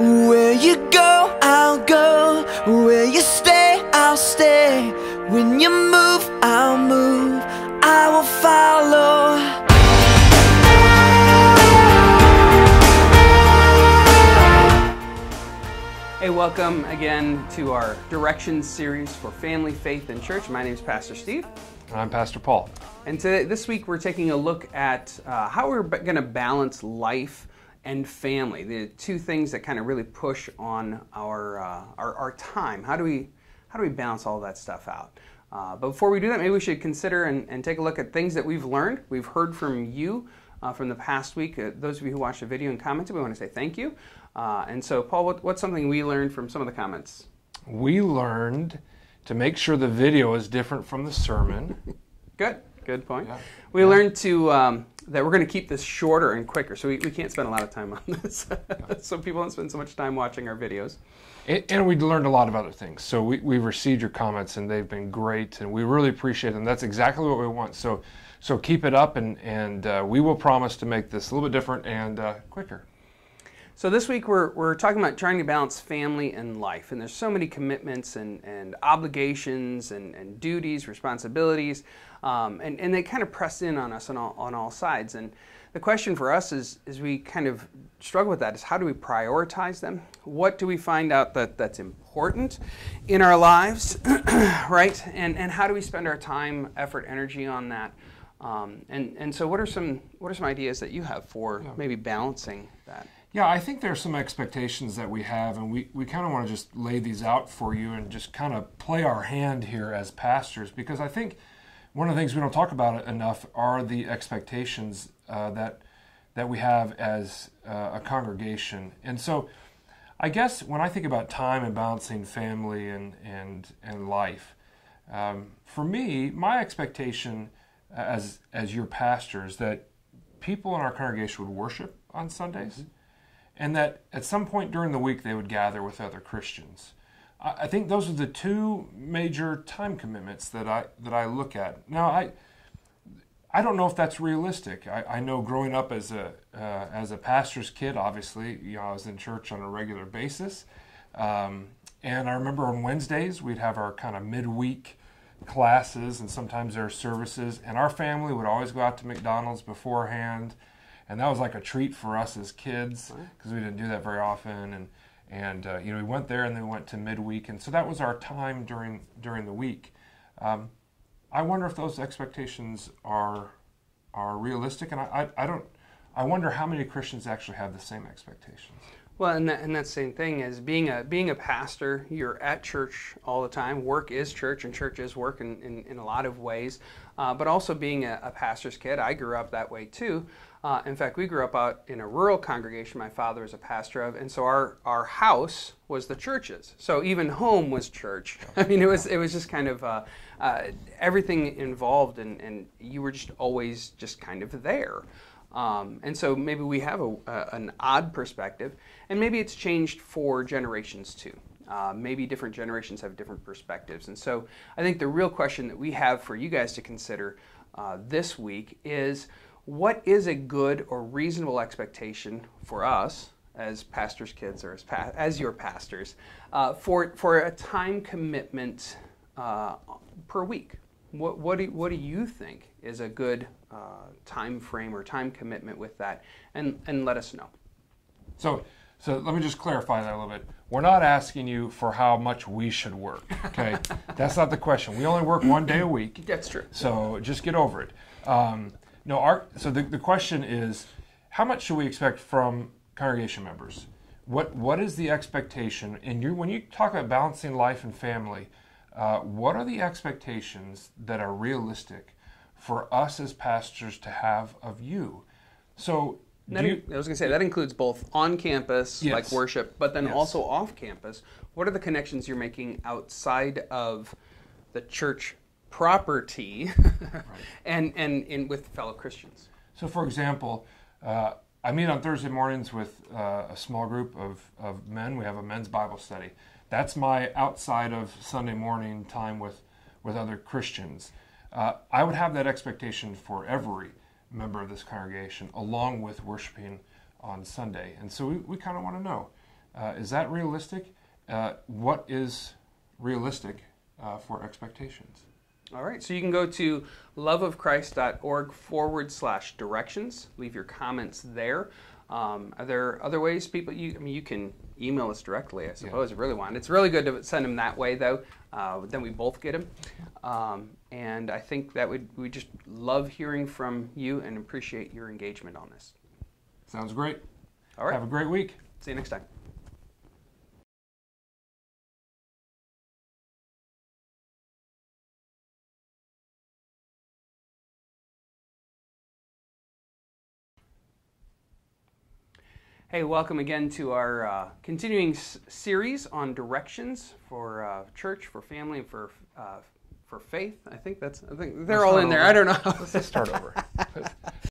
Where you go, I'll go. Where you stay, I'll stay. When you move, I'll move. I will follow. Hey, welcome again to our Directions series for Family, Faith, and Church. My name is Pastor Steve. I'm Pastor Paul. And today, this week, we're taking a look at uh, how we're going to balance life and family, the two things that kind of really push on our, uh, our, our time. How do we how do we balance all that stuff out? Uh, but before we do that, maybe we should consider and, and, take a look at things that we've learned. We've heard from you uh, from the past week. Uh, those of you who watched the video and commented, we want to say thank you. Uh, and so, Paul, what, what's something we learned from some of the comments? We learned to make sure the video is different from the sermon. Good, good point. Yeah. We yeah. learned to um, that we're going to keep this shorter and quicker, so we, we can't spend a lot of time on this, so people don't spend so much time watching our videos. And, and we learned a lot of other things. So we, we've received your comments, and they've been great, and we really appreciate them. That's exactly what we want. So so keep it up, and and uh, we will promise to make this a little bit different and uh, quicker. So this week we're, we're talking about trying to balance family and life. And there's so many commitments and, and obligations and, and duties, responsibilities, um, and, and they kind of press in on us on all, on all sides. And the question for us is, is we kind of struggle with that is how do we prioritize them? What do we find out that, that's important in our lives, right? And, and how do we spend our time, effort, energy on that? Um, and, and so what are some what are some ideas that you have for yeah. maybe balancing that? Yeah, I think there are some expectations that we have, and we, we kind of want to just lay these out for you and just kind of play our hand here as pastors because I think one of the things we don't talk about enough are the expectations uh, that that we have as uh, a congregation. And so, I guess when I think about time and balancing family and and and life, um, for me, my expectation as as your pastors that people in our congregation would worship on Sundays. Mm-hmm and that at some point during the week they would gather with other Christians. I think those are the two major time commitments that I that I look at. Now I I don't know if that's realistic. I, I know growing up as a uh, as a pastor's kid, obviously, you know, I was in church on a regular basis, um, and I remember on Wednesdays we'd have our kind of midweek classes, and sometimes there are services, and our family would always go out to McDonald's beforehand and that was like a treat for us as kids because we didn't do that very often. And and uh, you know we went there and then we went to midweek. And so that was our time during during the week. Um, i wonder if those expectations are are realistic. And I, I, I don't i wonder how many christians actually have the same expectations well, and that, and that same thing is being a being a pastor. You're at church all the time. Work is church, and church is work in, in, in a lot of ways. Uh, but also being a, a, pastor's kid, I grew up that way too. Uh, in fact, we grew up out in a rural congregation. My father is a pastor of, and so our our house was the churches. So even home was church. I mean, it was it was just kind of uh, uh everything involved, and and you were just always just kind of there. Um, and so maybe we have a, an odd perspective, and maybe it's changed for generations too. Uh, maybe different generations have different perspectives. And so I think the real question that we have for you guys to consider uh, this week is what is a good or reasonable expectation for us as pastors' kids or as, pa- as your pastors uh, for, for a time commitment uh, per week? What, what, do, what do you think is a good uh, time frame or time commitment with that, and and let us know. So. So let me just clarify that a little bit. We're not asking you for how much we should work. Okay, that's not the question. We only work one day a week. That's true. So just get over it. Um, no, our so the, the question is, how much should we expect from congregation members? What what is the expectation? And you when you talk about balancing life and family, uh, what are the expectations that are realistic for us as pastors to have of you. So, you, I was going to say that includes both on campus, yes. like worship, but then yes. also off campus. What are the connections you're making outside of the church property right. and, and in, with fellow Christians? So, for example, uh, I meet on Thursday mornings with uh, a small group of, of men. We have a men's Bible study. That's my outside of Sunday morning time with, with other Christians. Uh, I would have that expectation for every member of this congregation, along with worshiping on Sunday. And so we, we kind of want to know Uh, is that realistic? Uh, what is realistic uh, for expectations? All right, so you can go to loveofchrist.org forward slash directions. Leave your comments there. Um, are there other ways people? You, I mean, you can email us directly, I suppose, if really want. It's really good to send them that way, though. Uh, then we both get them, um, and I think that would we just love hearing from you and appreciate your engagement on this. Sounds great. All right, Have a great week. see you next time. Hey, welcome again to our uh, continuing s- series on directions for uh, church, for family, and for uh, for faith. I think that's I think they're Let's all in there. over. I don't know. Let's just start over.